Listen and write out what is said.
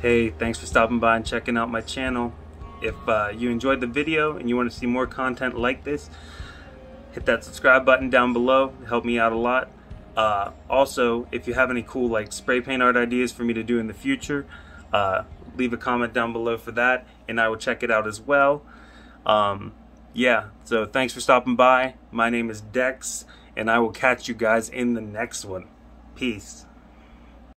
Hey, thanks for stopping by and checking out my channel. If uh, you enjoyed the video and you want to see more content like this, hit that subscribe button down below. Help me out a lot. Uh, also, if you have any cool like spray paint art ideas for me to do in the future, uh, leave a comment down below for that and I will check it out as well. Um, yeah, so thanks for stopping by. My name is Dexx and I will catch you guys in the next one. Peace.